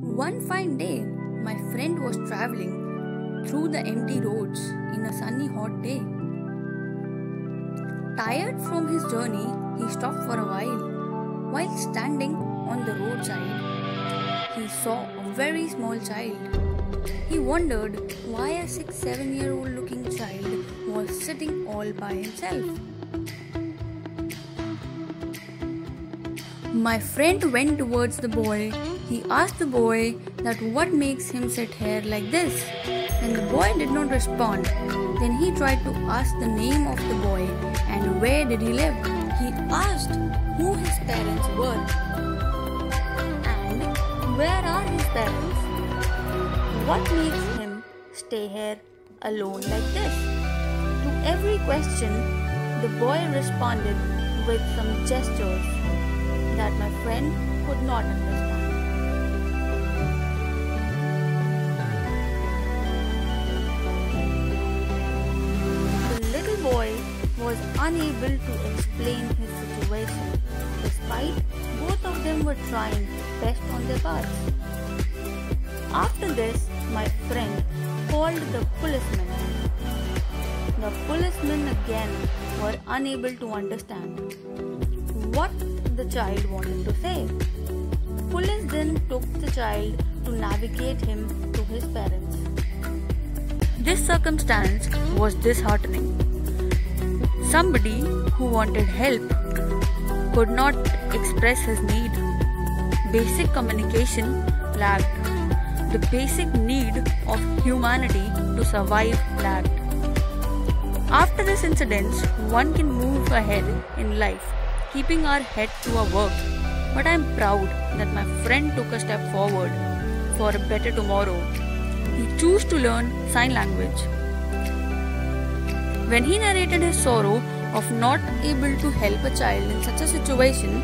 One fine day, my friend was traveling through the empty roads in a sunny hot day. Tired from his journey, he stopped for a while. While standing on the roadside, he saw a very small child. He wondered why a 6 7 year old looking child was sitting all by himself. My friend went towards the boy. He asked the boy that what makes him sit here like this. And the boy did not respond. Then he tried to ask the name of the boy and where did he live. He asked who his parents were and where are his parents. What makes him stay here alone like this? To every question, the boy responded with some gestures that my friend could not understand. The little boy was unable to explain his situation, despite both of them were trying best on their parts. After this, my friend called the policeman. The policemen again were unable to understand what the child wanted to say. Police then took the child to navigate him to his parents. This circumstance was disheartening. Somebody who wanted help could not express his need. Basic communication lacked. The basic need of humanity to survive lacked. After this incident, one can move ahead in life, keeping our head to our work. But I am proud that my friend took a step forward for a better tomorrow. He chose to learn sign language. When he narrated his sorrow of not able to help a child in such a situation,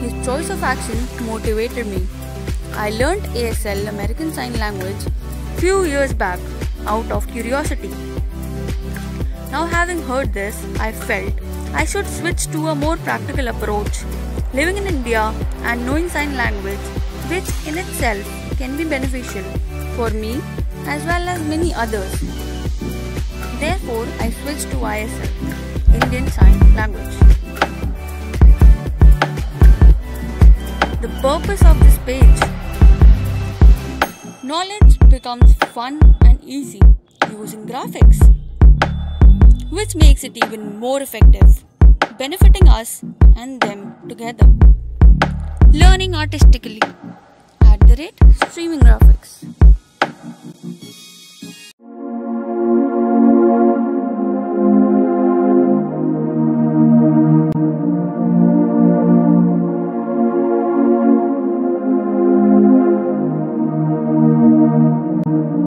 his choice of action motivated me. I learned ASL American Sign Language few years back out of curiosity. Now having heard this, I felt I should switch to a more practical approach. Living in India and knowing sign language, which in itself can be beneficial for me as well as many others. Therefore, I switched to ISL, Indian Sign Language. The purpose of this page Knowledge becomes fun and easy using graphics, which makes it even more effective, benefiting us and them together. Learning artistically at the rate streaming graphics.